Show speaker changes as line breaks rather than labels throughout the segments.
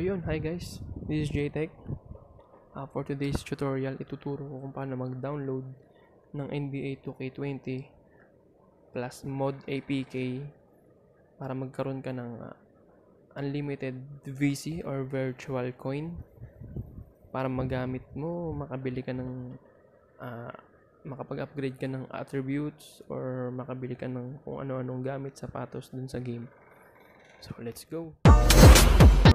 yun, hi guys. This is JTech. Uh, for today's tutorial, ituturo ko kung paano mag-download ng NBA 2K20 plus mod APK para magkaroon ka ng uh, unlimited VC or virtual coin para magamit mo, makabili ka ng uh, makapag-upgrade ka ng attributes or makabili ka ng kung ano-anong gamit sapatos dun sa game. So, let's go!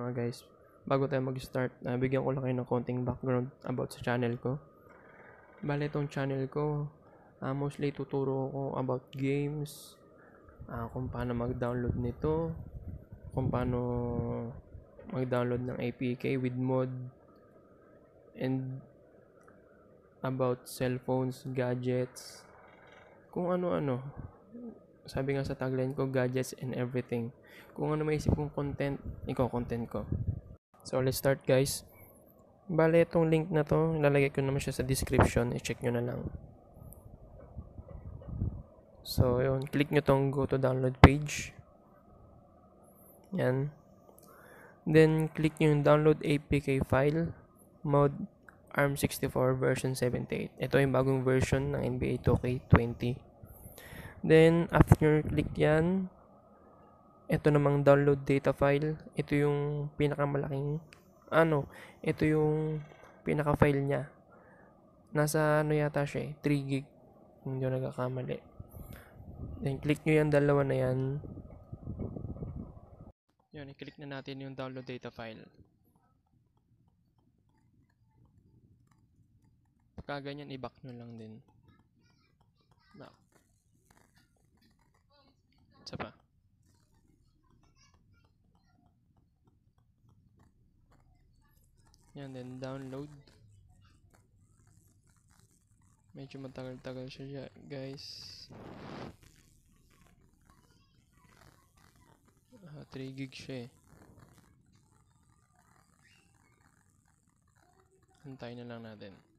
Mga guys, bago tayo mag-start, uh, bigyan ko lang kayo ng konting background about sa channel ko. Bale, itong channel ko, uh, mostly tuturo ko about games, uh, kung paano mag-download nito, kung paano mag-download ng APK with mod, and about cellphones, gadgets, kung ano-ano. Sabi nga sa tagline ko, gadgets and everything. Kung ano may isip kong content, ikaw content ko. So, let's start guys. Bale, itong link na to, ilalagay ko naman siya sa description. I-check nyo na lang. So, yun. Click nyo tong go to download page. Yan. Then, click nyo yung download APK file. Mode ARM64 version 78. Ito yung bagong version ng NBA 2K20. Then, after click yan, ito namang download data file. Ito yung pinakamalaking, ano, ito yung pinaka-file niya. Nasa, ano yata siya eh, 3 gig. Hindi ko nagkakamali. Then, click nyo yung dalawa na yan. Yun, i-click na natin yung download data file. Pagka ganyan, i-back nyo lang din. Back. Isa. Yan, then download. Medyo matagal-tagal siya guys. Uh, 3 gig siya eh. Antayin na lang natin.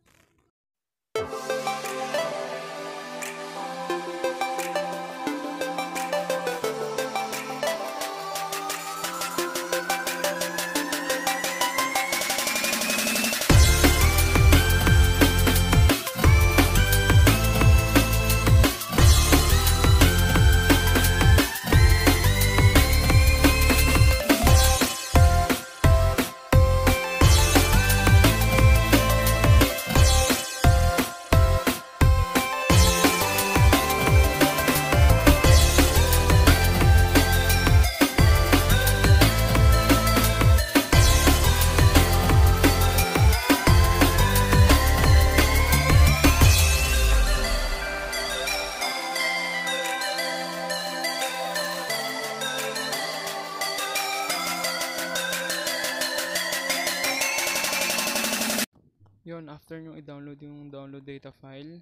Yon after nyo i-download yung download data file,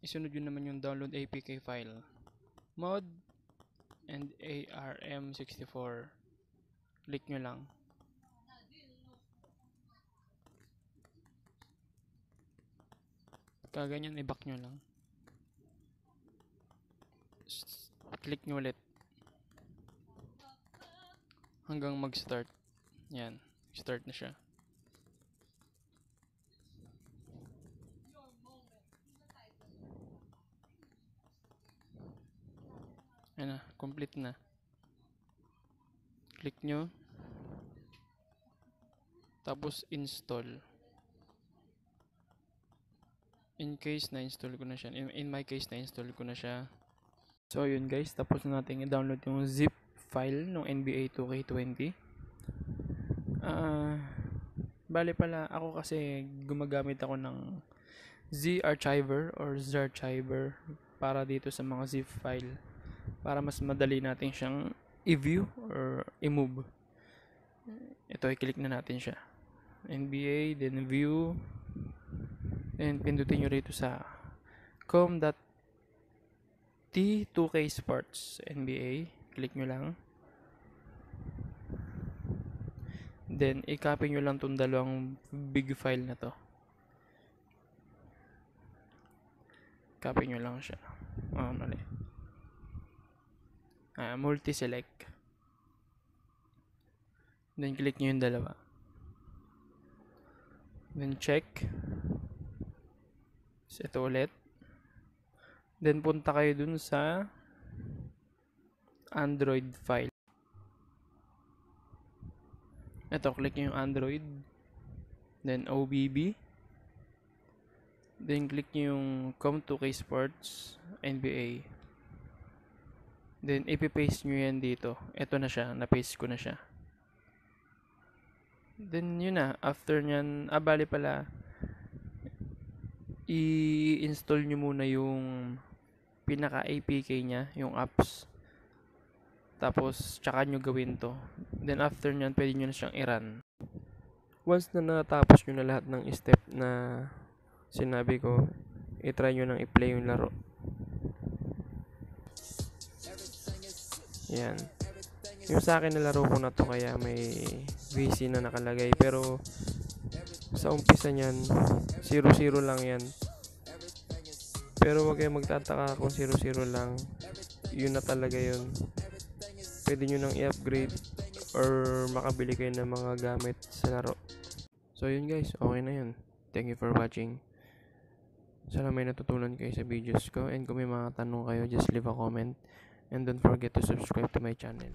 isunod yun naman yung download APK file. Mod and ARM64. Click nyo lang. Kaganyan, i-back nyo lang. Click nyo ulit. Hanggang mag-start. Yan. Start na siya. Ayan na, complete na. Click nyo. Tapos install. In case na-install ko na siya. In, in my case, na-install ko na siya. So, yun guys. Tapos na natin i-download yung zip file ng NBA 2K20. Ah, uh, bale pala, ako kasi gumagamit ako ng Z Archiver or Z Archiver para dito sa mga zip file para mas madali natin siyang i-view or i-move. Ito, i-click na natin siya. NBA, then view, then pindutin nyo rito sa com.t2k sports NBA. Click nyo lang. Then, i-copy nyo lang itong dalawang big file na to. Copy nyo lang siya. Ah, mali uh, multi-select. Then, click nyo yung dalawa. Then check. Tapos ito ulit. Then punta kayo dun sa Android file. Ito, click nyo yung Android. Then OBB. Then click nyo yung Come to K Sports NBA. Then ipipaste nyo yan dito. Ito na siya, na-paste ko na siya. Then yun na, after nyan, ah pala, i-install nyo muna yung pinaka APK niya, yung apps. Tapos, tsaka nyo gawin to. Then after nyan, pwede nyo na siyang i-run. Once na natapos nyo na lahat ng step na sinabi ko, i-try nyo nang i-play yung laro. Yan. Yung sa akin nalaro ko na to kaya may VC na nakalagay. Pero sa umpisa niyan, 0-0 lang yan. Pero wag kayong magtataka kung 0-0 lang. Yun na talaga yun. Pwede nyo nang i-upgrade or makabili kayo ng mga gamit sa laro. So yun guys, okay na yun. Thank you for watching. Sana may natutunan kayo sa videos ko. And kung may mga tanong kayo, just leave a comment. And don't forget to subscribe to my channel.